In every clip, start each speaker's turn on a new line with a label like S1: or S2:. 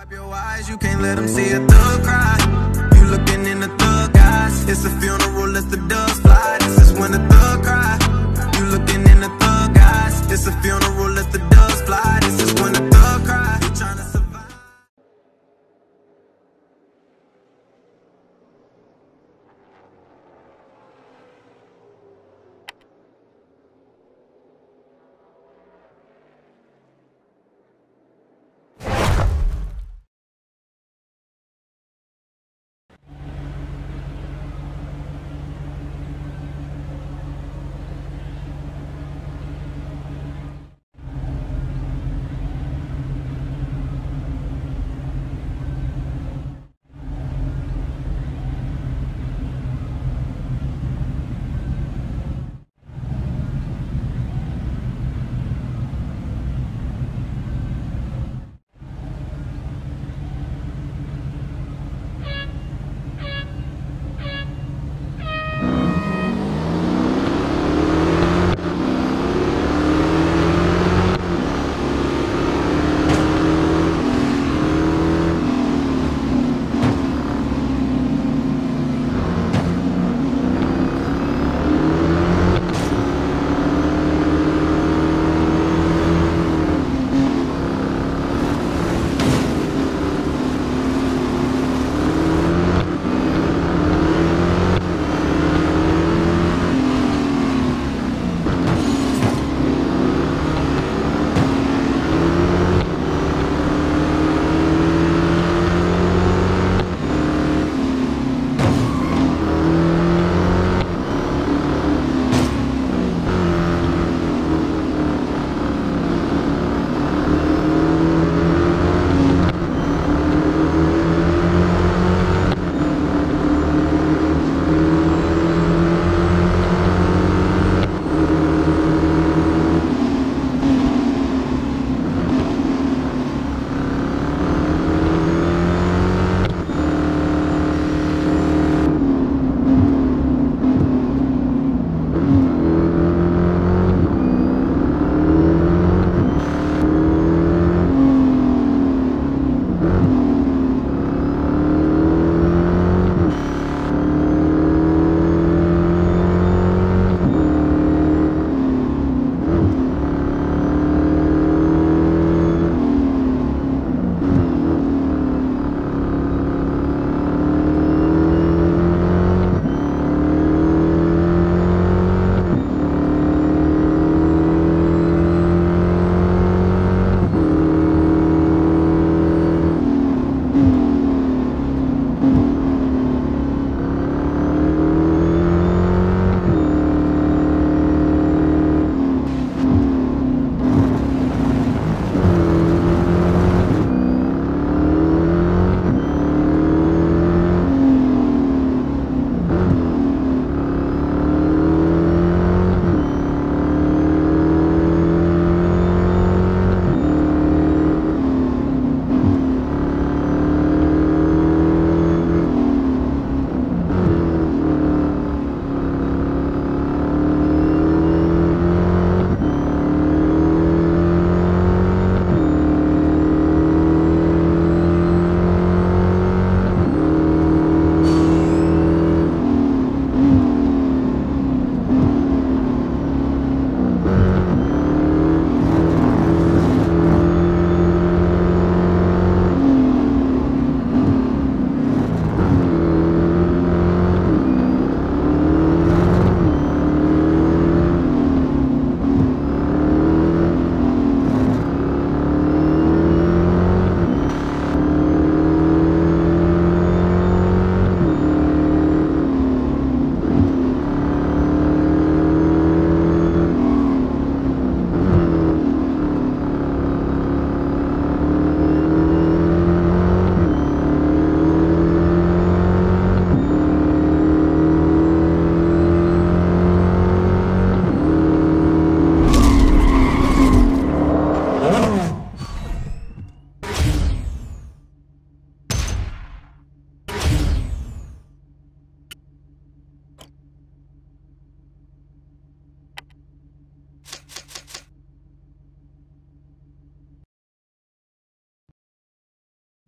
S1: Wipe your eyes, you can't let them see a thug cry. You looking in the thug eyes. It's a funeral, let the doves fly. This is when the thug cry. You looking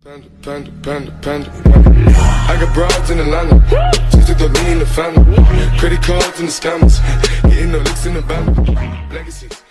S2: Panda, panda, panda, panda. I got broads in Atlanta. Just the lean in the family. Credit cards and the scammers. Getting no licks in the band. Legacies.